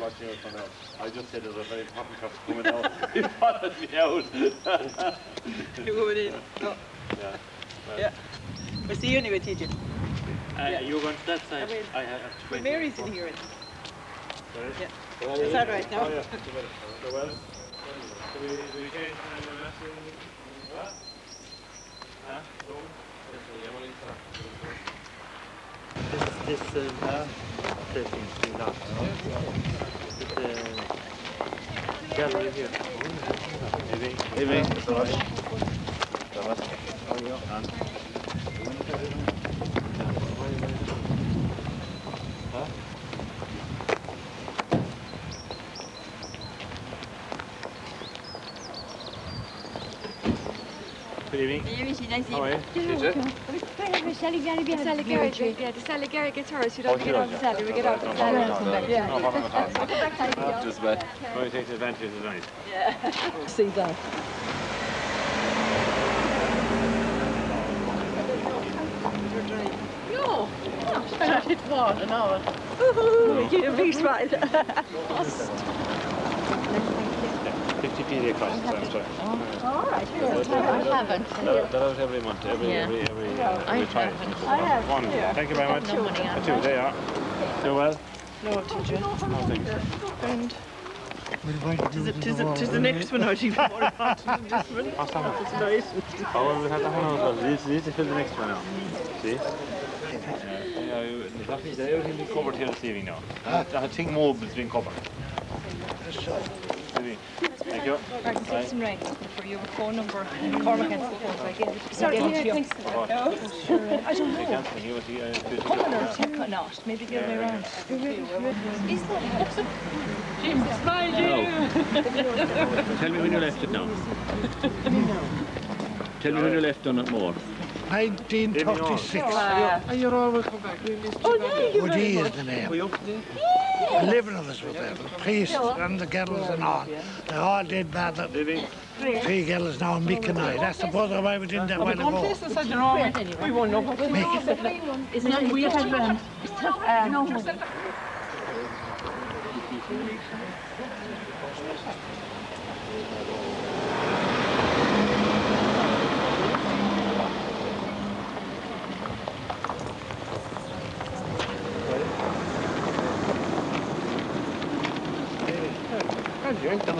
watching it from out. I just said there's a very important cup coming out. He followed me out. You're going in. Oh, yeah. Well, yeah. We'll see you anyway, TJ. Uh, Yeah. You're going to that side. I will. I have to Well. Mary's in here. Sorry? Yeah. Is that right now? Oh, yeah. So well. So we, we change the message. What? Huh? No? This, this, uh, this seems to be locked. This, uh, gallery here. Maybe. Maybe. Sorry. Oh, yeah. Huh? Good evening. How are you? Sally Gary gets Sally Gary. Yeah, the Sally Gary gets hers. She doesn't get out the Sally. We get out the Sally. No problem at all. Just bad. Want to take advantage of the night. Yeah. see that. No. It was an hour. We get a big smile. 50p they cost, I'm sorry. All right. I haven't. That, that out every month, every, Yeah. every, every, uh, I every time. haven't. I have, One. yeah. Thank you very much. No money on Two, there you are. Do well? No, TJ. No, thanks. And tis, it- tis, it- tis the next one out. Even more important than this one. What's? It's nice. Oh, we had that one as. These, these to fill the next one out. See? Yeah, you- there's nothing, there's everything been covered here this evening now. I think mob has been covered. Maybe. Thank you. Martin Bye. Simpson right for your phone number. Cormac and so. I gave it to Sorry, Gave it yeah, to you. thanks. I don't know. can't, he was here. uh, Come on or check not. Maybe the other way around. Is that Jim, smile, Jim. Tell me when you left it now. Tell me when you left on it more. 1936. And you're always come back. Oh, yeah, you Woody is the name. Eleven of us were there, the priests and the girls and all. They all did bad. Three girls now, Mick and I. That's the brother I was in there a while One ago. place I said, you know, we won't know what to do. It's not we have um, um,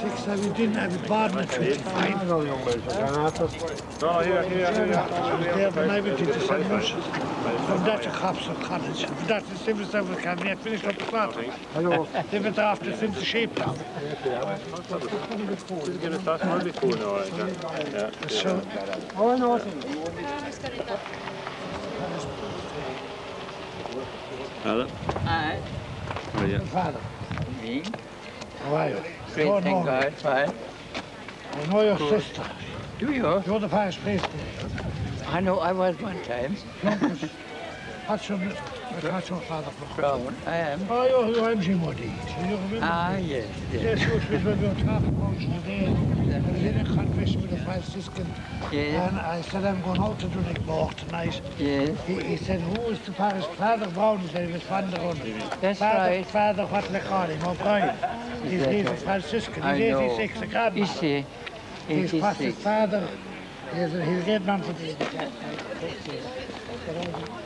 Six, seven, didn't have a barn at 25. No, here, here, here. There when I went into St. From that to Copson College. From that to Civil Service Academy. I finished up the class. They went after since the school now, right? Yeah. Yeah. So, Hello. Aye. How are you? father, Me? how are you? Great, Don't thank know. God. Fine. I know your sister. Do you? You're the parish priest. I know I was one time. What's your, what's your father from? Brown. I am. Oh, you're, you're MG Muddy. Do you remember? Ah, yes, yes. Yes, you was when we were talking about you today. I was in a confession with a Franciscan, Yes, and I said, I'm going out to Donoughmore tonight. yes. He, he said, who is the parish? Father Brown, he said he was Father Brown. That's Father, right. Father, what they call him, O'Brien. He's, that he's a right? Franciscan. I He's know. 86, a godmother. Is he? He's past his 86. father. He's, he's getting on for the... Very last for me.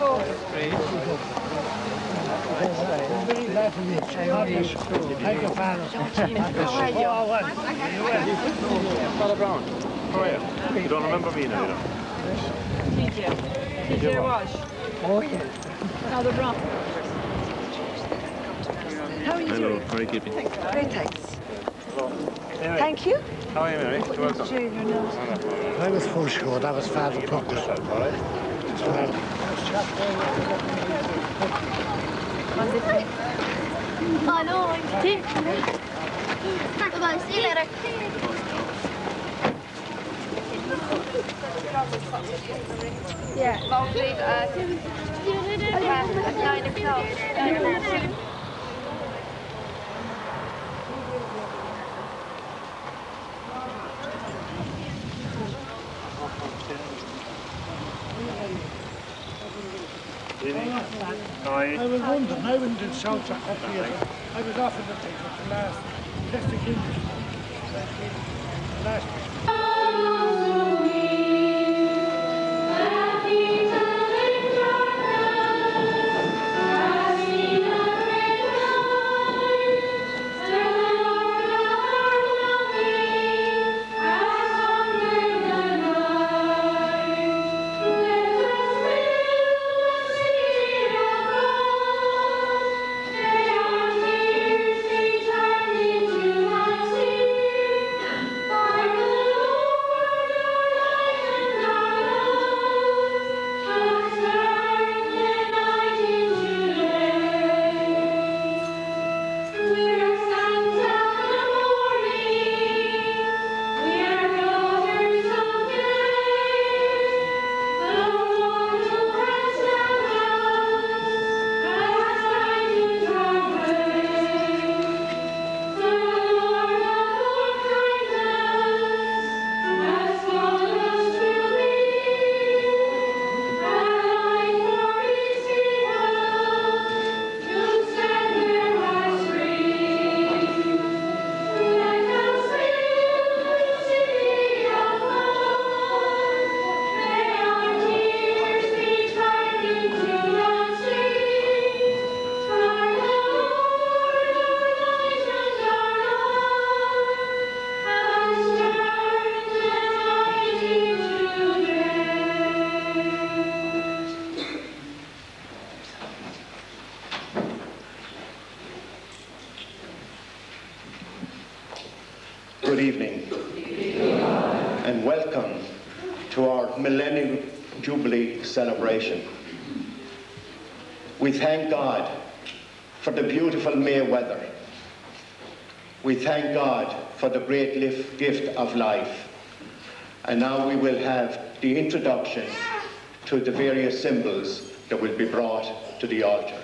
Thank you, Father. Father Brown, how are you? You don't remember me now, you know? TJ Walsh. Oh, yes. Father Brown. How are you Hello, doing? how are you keeping? Great, thanks. Anyway, Thank you. how are you, Mary? You're welcome. Shave your nose. I was full sure that was Father Tucker. Oh no, I'm sick. See you uh, at nine o'clock. I was wondering, I went in South here. I was offered the ticket the last, the Kingdom. Last thank God for the great gift of life. And now we will have the introduction to the various symbols that will be brought to the altar.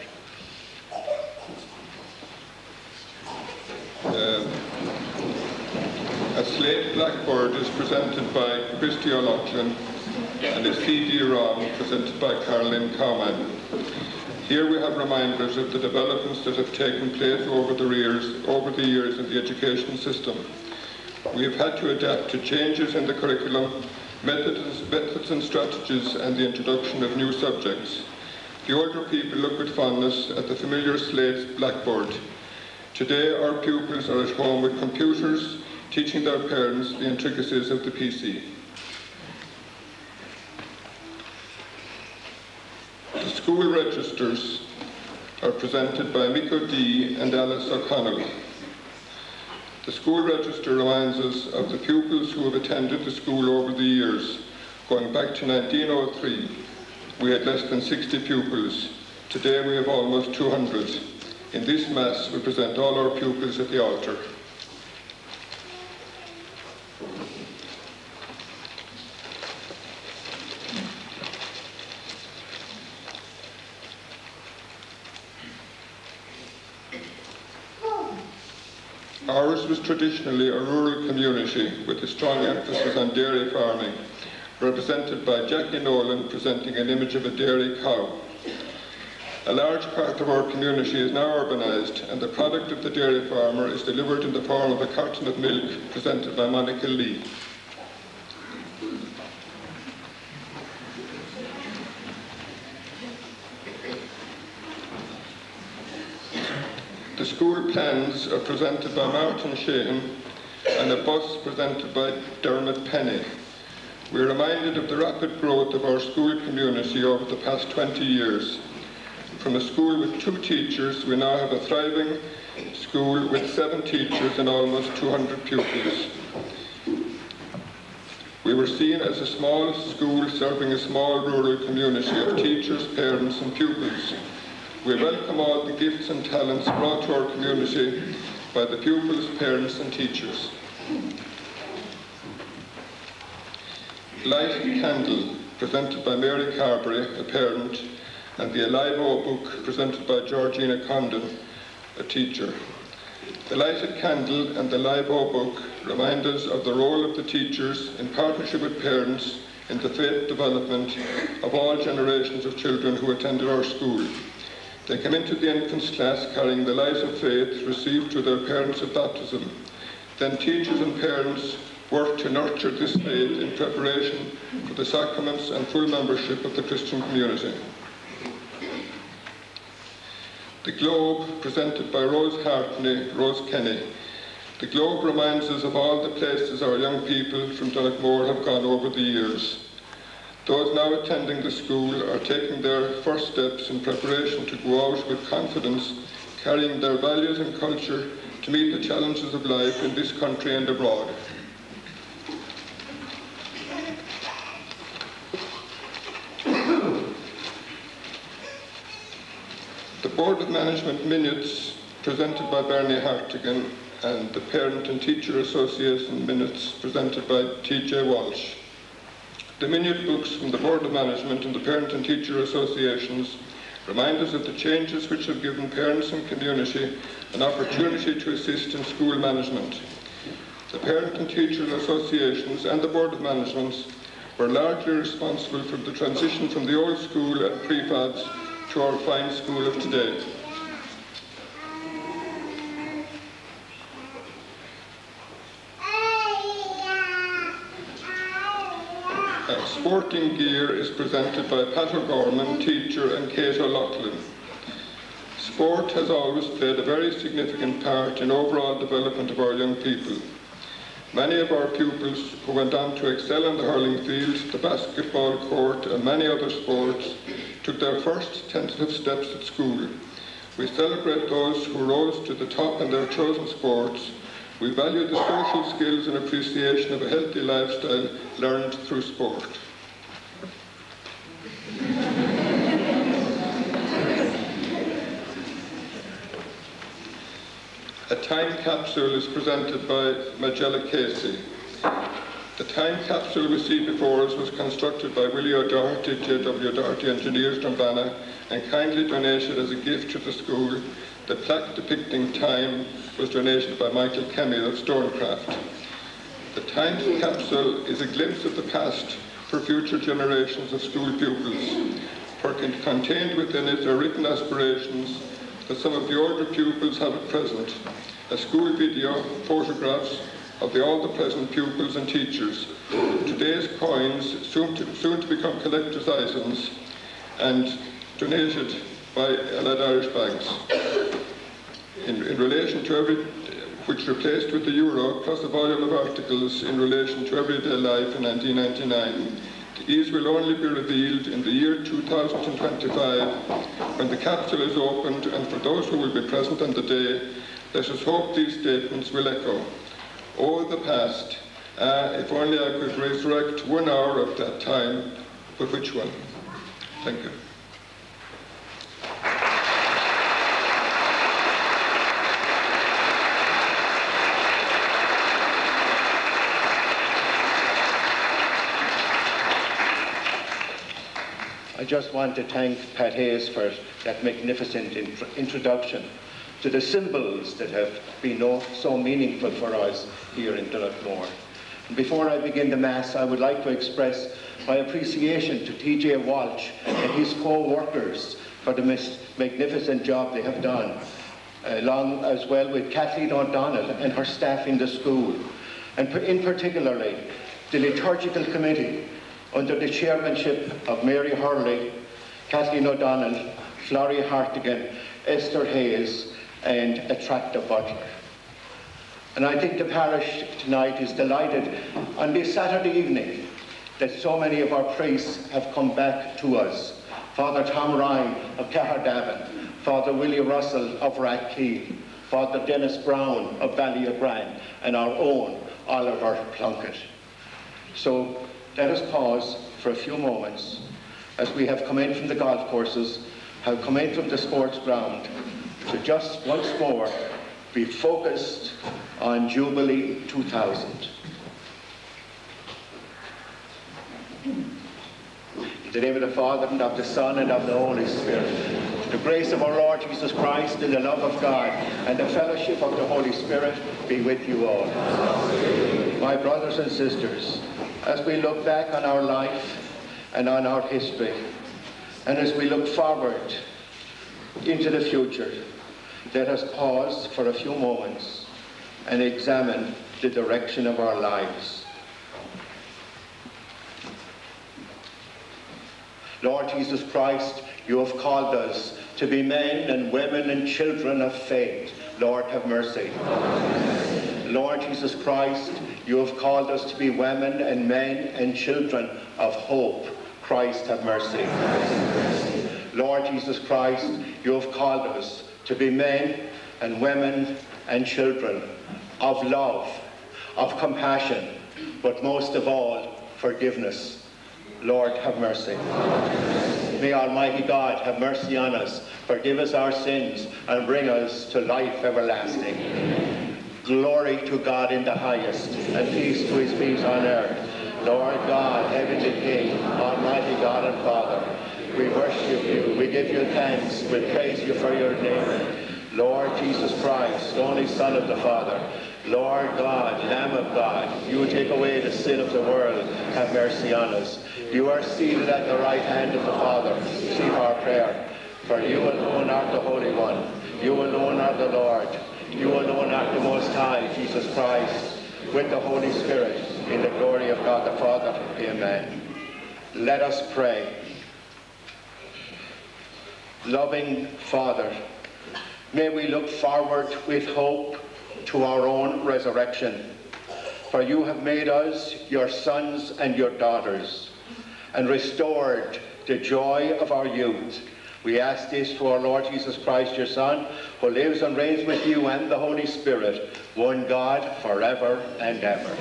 Um, a slate blackboard is presented by Christy O'Loughlin and a CD-ROM presented by Caroline Cowman. Here we have reminders of the developments that have taken place over the years, over the years in the education system. We have had to adapt to changes in the curriculum, methods, methods and strategies, and the introduction of new subjects. The older people look with fondness at the familiar slate blackboard. Today, our pupils are at home with computers, teaching their parents the intricacies of the PC. The school registers are presented by Miko D and Alice O'Connell. The school register reminds us of the pupils who have attended the school over the years. Going back to 1903, we had less than 60 pupils. Today we have almost 200. In this Mass, we present all our pupils at the altar. Ours was traditionally a rural community with a strong emphasis on dairy farming, represented by Jackie Nolan presenting an image of a dairy cow. A large part of our community is now urbanised and the product of the dairy farmer is delivered in the form of a carton of milk presented by Monica Lee. Plans are presented by Martin Sheehan and a bus presented by Dermot Penny. We're reminded of the rapid growth of our school community over the past 20 years. From a school with two teachers, we now have a thriving school with seven teachers and almost 200 pupils. We were seen as a small school serving a small rural community of teachers, parents and pupils. We welcome all the gifts and talents brought to our community by the pupils, parents and teachers. The light Candle, presented by Mary Carberry, a parent, and the Alive O book, presented by Georgina Condon, a teacher. The Lighted Candle and the Live O book remind us of the role of the teachers in partnership with parents in the faith development of all generations of children who attended our school. They come into the infants class carrying the light of faith received through their parents of baptism. Then teachers and parents work to nurture this faith in preparation for the sacraments and full membership of the Christian community. The Globe, presented by Rose Hartney, Rose Kenny. The Globe reminds us of all the places our young people from Donoughmore have gone over the years. Those now attending the school are taking their first steps in preparation to go out with confidence, carrying their values and culture to meet the challenges of life in this country and abroad. The Board of Management minutes presented by Bernie Hartigan and the Parent and Teacher Association minutes presented by T.J. Walsh. The minute books from the Board of Management and the Parent and Teacher Associations remind us of the changes which have given parents and community an opportunity to assist in school management. The Parent and Teacher Associations and the Board of Management were largely responsible for the transition from the old school and prefabs to our fine school of today. Uh, sporting gear is presented by Pat O'Gorman, teacher, and Kate O'Loughlin. Sport has always played a very significant part in overall development of our young people. Many of our pupils who went on to excel in the hurling field, the basketball court, and many other sports took their first tentative steps at school. We celebrate those who rose to the top in their chosen sports. We value the social skills and appreciation of a healthy lifestyle learned through sport. A time capsule is presented by Magella Casey. The time capsule we see before us was constructed by Willie O'Doherty, J.W. Doherty Engineers, Dunbanna, and kindly donated as a gift to the school. The plaque depicting time was donated by Michael Kemmy of Stonecraft. The time capsule is a glimpse of the past for future generations of school pupils. For contained within it are written aspirations that some of the older pupils have at present, a school video, photographs of the, all the present pupils and teachers, today's coins, soon to, soon to become collector's items, and donated by Allied Irish Banks. In, in relation to every, which replaced with the euro, plus a volume of articles in relation to everyday life in 1999. These will only be revealed in the year 2025 when the capsule is opened and for those who will be present on the day, let us hope these statements will echo. Oh, the past, ah, if only I could resurrect one hour of that time, but which one? Thank you. Just want to thank Pat Hayes for that magnificent int introduction to the symbols that have been so meaningful for us here in Donoughmore. Before I begin the Mass, I would like to express my appreciation to TJ Walsh and his co-workers for the magnificent job they have done, along as well with Kathleen O'Donnell and her staff in the school, and in particularly the liturgical committee under the chairmanship of Mary Hurley, Kathleen O'Donnell, Florrie Hartigan, Esther Hayes, and attractive butler. And I think the parish tonight is delighted on this Saturday evening that so many of our priests have come back to us. Father Tom Ryan of Caherdavin, Father Willie Russell of Rathkeale, Father Dennis Brown of Valley of Ballyagran, and our own Oliver Plunkett. So let us pause for a few moments as we have come in from the golf courses, have come in from the sports ground, to just once more be focused on Jubilee 2000. In the name of the Father, and of the Son, and of the Holy Spirit. The grace of our Lord Jesus Christ, and the love of God, and the fellowship of the Holy Spirit be with you all. My brothers and sisters, as we look back on our life and on our history, and as we look forward into the future, let us pause for a few moments and examine the direction of our lives. Lord Jesus Christ, you have called us to be men and women and children of faith. Lord, have mercy. Lord Jesus Christ, you have called us to be women and men and children of hope. Christ, have mercy. Lord Jesus Christ, you have called us to be men and women and children of love, of compassion, but most of all, forgiveness. Lord, have mercy. May Almighty God have mercy on us, forgive us our sins, and bring us to life everlasting. Glory to God in the highest, and peace to his peace on earth. Lord God, heavenly King, Almighty God and Father, we worship you, we give you thanks, we praise you for your name. Lord Jesus Christ, only Son of the Father, Lord God, Lamb of God, you take away the sin of the world, have mercy on us. You are seated at the right hand of the Father, receive our prayer. For you alone are the Holy One, you alone are the Lord, you alone art the Most High, Jesus Christ, with the Holy Spirit, in the glory of God the Father. Amen. Let us pray. Loving Father, may we look forward with hope to our own resurrection. For you have made us your sons and your daughters and restored the joy of our youth. We ask this through our Lord Jesus Christ, your Son, who lives and reigns with you and the Holy Spirit, one God, forever and ever.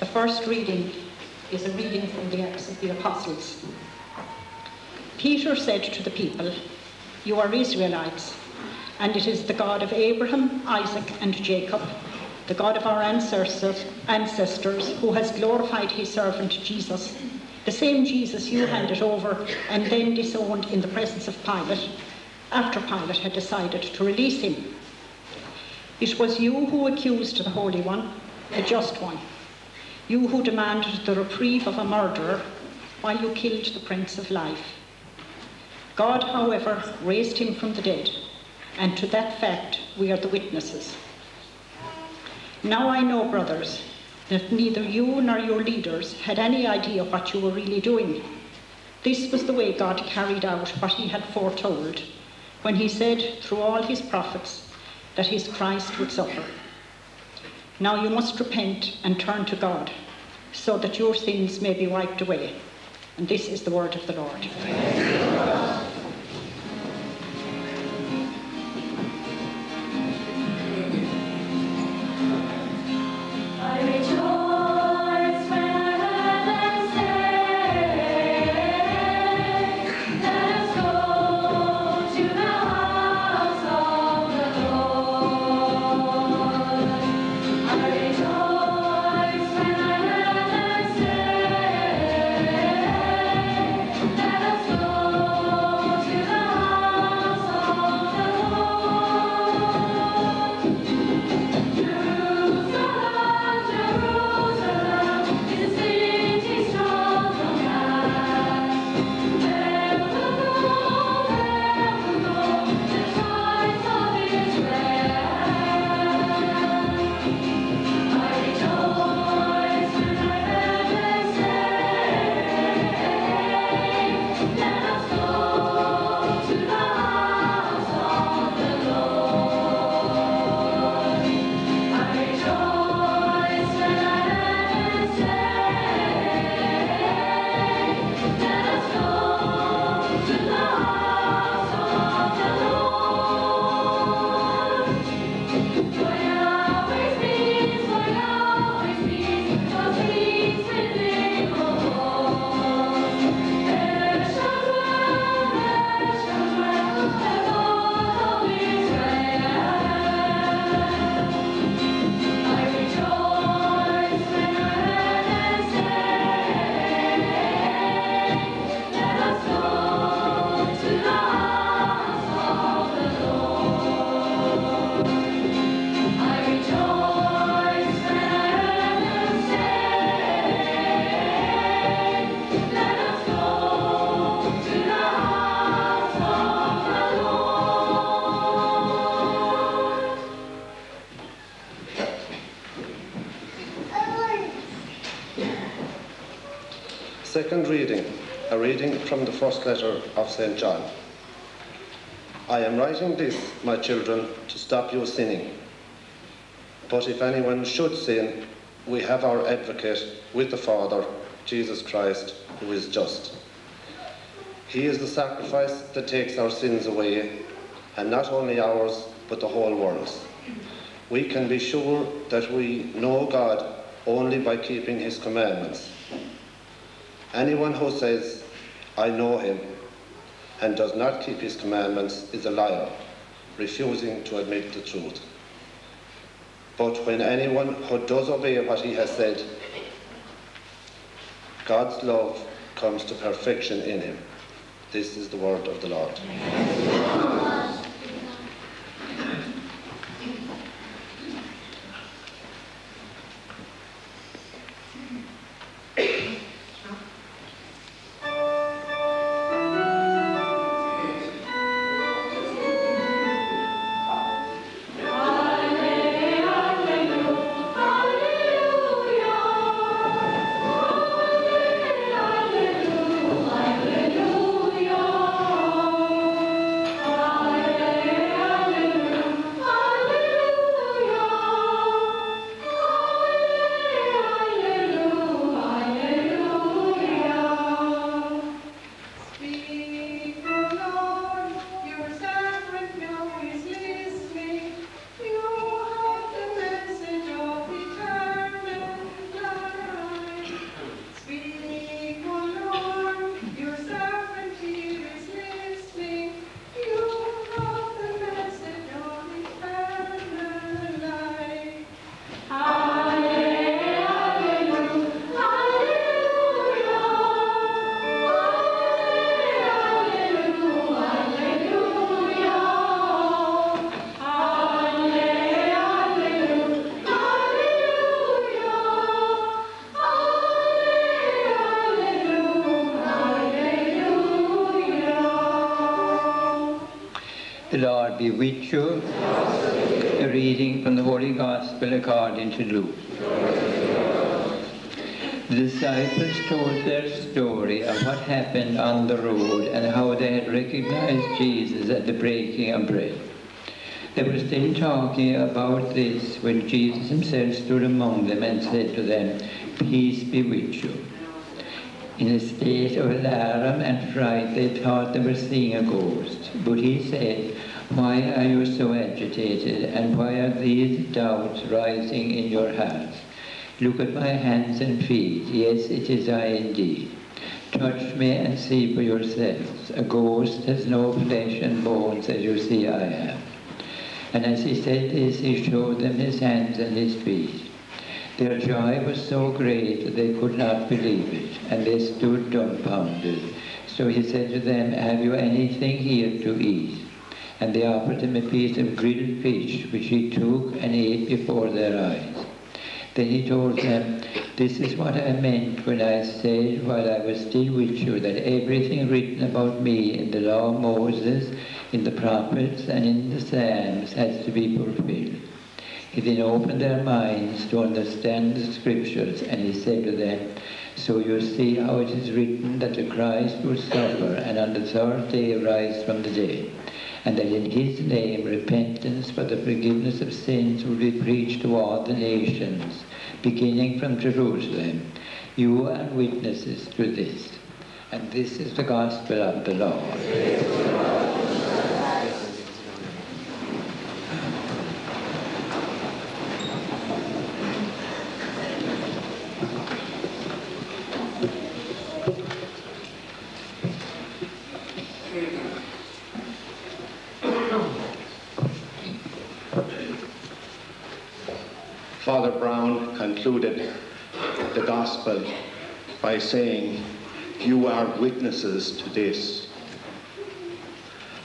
The first reading is a reading from the Acts of the Apostles. Peter said to the people, You are Israelites, and it is the God of Abraham, Isaac, and Jacob, the God of our ancestors, ancestors who has glorified his servant Jesus, the same Jesus you handed over and then disowned in the presence of Pilate, after Pilate had decided to release him. It was you who accused the Holy One, the Just One, you who demanded the reprieve of a murderer while you killed the Prince of Life. God, however, raised him from the dead, and to that fact we are the witnesses. Now I know, brothers, that neither you nor your leaders had any idea what you were really doing. This was the way God carried out what he had foretold when he said through all his prophets that his Christ would suffer. Now you must repent and turn to God, so that your sins may be wiped away. And this is the word of the Lord. Second reading, a reading from the first letter of St. John. I am writing this, my children, to stop you sinning. But if anyone should sin, we have our advocate with the Father, Jesus Christ, who is just. He is the sacrifice that takes our sins away, and not only ours, but the whole world's. We can be sure that we know God only by keeping his commandments. Anyone who says, I know him, and does not keep his commandments is a liar, refusing to admit the truth. But when anyone who does obey what he has said, God's love comes to perfection in him. This is the word of the Lord. Lord be with you. A reading from the Holy Gospel according to Luke. The disciples told their story of what happened on the road and how they had recognized Jesus at the breaking of bread. They were still talking about this when Jesus himself stood among them and said to them, Peace be with you. In a state of alarm and fright, they thought they were seeing a ghost. But he said, Why are you so agitated, and why are these doubts rising in your hearts? Look at my hands and feet. Yes, it is I indeed. Touch me and see for yourselves. A ghost has no flesh and bones as you see I have. And as he said this, he showed them his hands and his feet. Their joy was so great that they could not believe it, and they stood dumbfounded. So he said to them, Have you anything here to eat? And they offered him a piece of grilled fish, which he took and ate before their eyes. Then he told them, This is what I meant when I said while I was still with you that everything written about me in the law of Moses, in the prophets, and in the Psalms has to be fulfilled. He then opened their minds to understand the scriptures, and he said to them, So you see how it is written that the Christ will suffer and on the third day rise from the dead, and that in his name repentance for the forgiveness of sins will be preached to all the nations, beginning from Jerusalem. You are witnesses to this. And this is the gospel of the Lord. Father Brown concluded the gospel by saying, You are witnesses to this.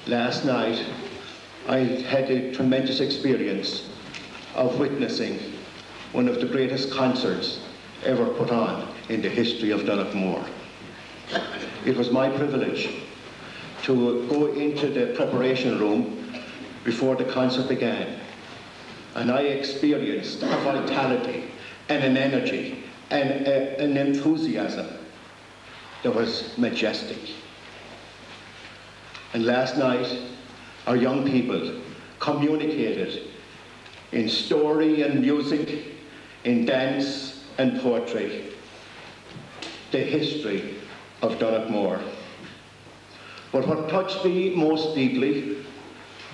Last night, I had a tremendous experience of witnessing one of the greatest concerts ever put on in the history of Donoughmore. It was my privilege to go into the preparation room before the concert began and I experienced a vitality and an energy and a, an enthusiasm that was majestic. And last night, our young people communicated in story and music, in dance and poetry, the history of Donoughmore. But what touched me most deeply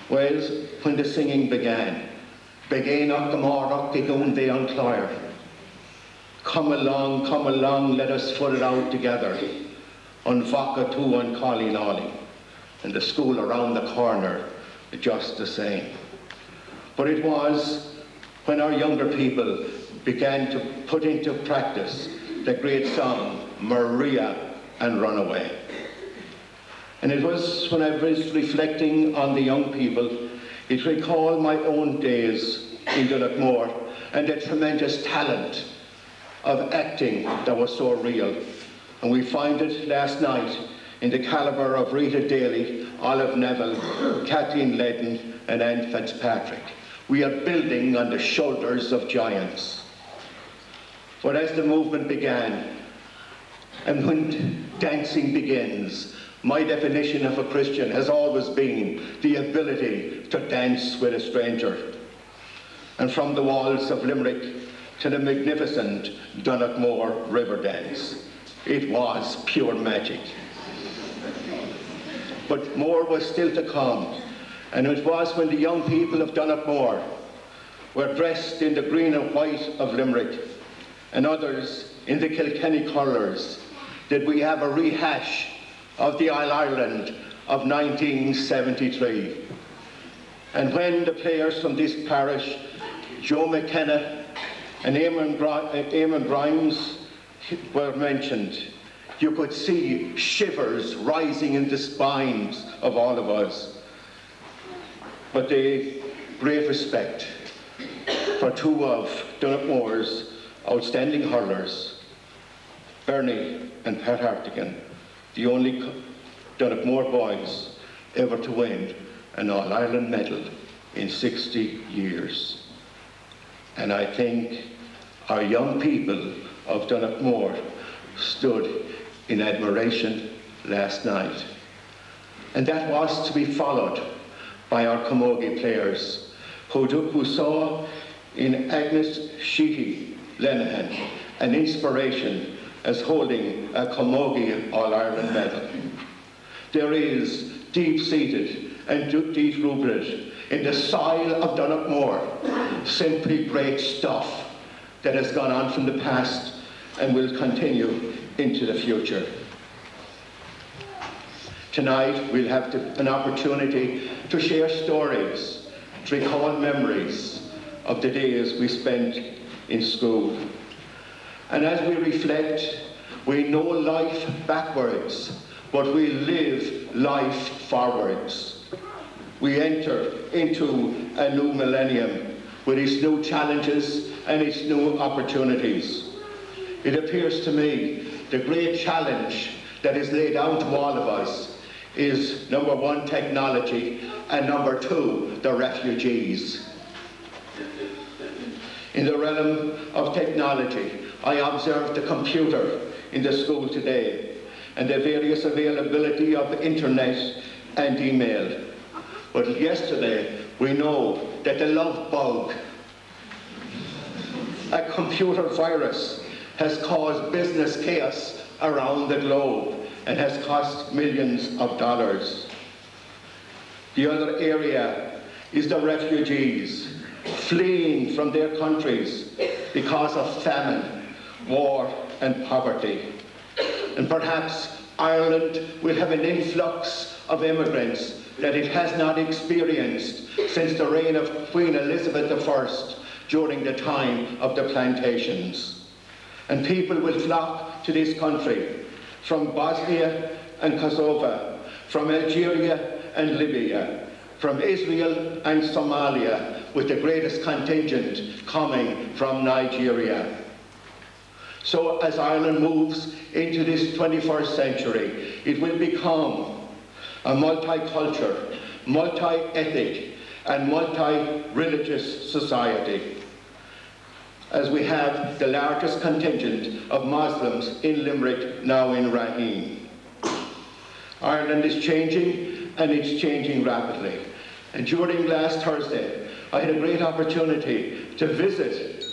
was when the singing began. Began up the Morrock, the Goon, the Unclire. Come along, come along, let us foot it out together. On Vaca two on Colleen Ollie. And the school around the corner, just the same. But it was when our younger people began to put into practice the great song, Maria and Runaway. And it was when I was reflecting on the young people, it recalled my own days in Donoughmore and the tremendous talent of acting that was so real. And we find it last night in the calibre of Rita Daly, Olive Neville, Kathleen Ledden and Anne Fitzpatrick. We are building on the shoulders of giants. But as the movement began, and when dancing begins, my definition of a Christian has always been the ability to dance with a stranger. And from the walls of Limerick to the magnificent Donoughmore River Dance, it was pure magic. But more was still to come, and it was when the young people of Donoughmore were dressed in the green and white of Limerick, and others in the Kilkenny colours, that we have a rehash of the All-Ireland of 1973. And when the players from this parish, Joe McKenna and Eamon, Eamon uh, Grimes, were mentioned, you could see shivers rising in the spines of all of us. But they great respect for two of Donoughmore's outstanding hurlers, Bernie and Pat Hartigan, the only Donoughmore boys ever to win an All-Ireland medal in 60 years. And I think our young people of Donoughmore stood in admiration last night. And that was to be followed by our camogie players who saw in Agnes Sheehy Lenihan an inspiration as holding a camogie All-Ireland medal. There is deep-seated and deep-rooted in the soil of Donoughmore simply great stuff that has gone on from the past and will continue into the future. Tonight we'll have to, an opportunity to share stories, to recall memories of the days we spent in school. And as we reflect, we know life backwards, but we live life forwards. We enter into a new millennium with its new challenges and its new opportunities. It appears to me the great challenge that is laid out to all of us is number one, technology, and number two, the refugees. In the realm of technology, I observed the computer in the school today and the various availability of the internet and email. But yesterday, we know that the love bug, a computer virus, has caused business chaos around the globe and has cost millions of dollars. The other area is the refugees fleeing from their countries because of famine, war and poverty. And perhaps Ireland will have an influx of immigrants that it has not experienced since the reign of Queen Elizabeth I during the time of the plantations. And people will flock to this country from Bosnia and Kosovo, from Algeria and Libya, from Israel and Somalia, with the greatest contingent coming from Nigeria. So as Ireland moves into this 21st century, it will become a multicultural, multi-ethnic and multi-religious society. As we have the largest contingent of Muslims in Limerick, now in Raheen. Ireland is changing, and it's changing rapidly. And during last Thursday, I had a great opportunity to visit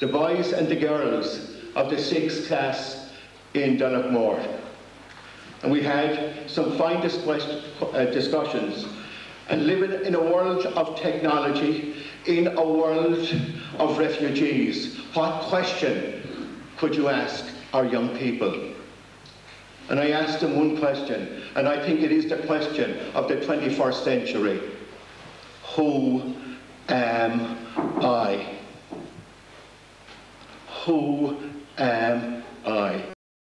the boys and the girls of the sixth class in Donoughmore. And we had some fine uh, discussions. And living in a world of technology, in a world of refugees, what question could you ask our young people? And I asked them one question, and I think it is the question of the 21st century. Who am I? Who am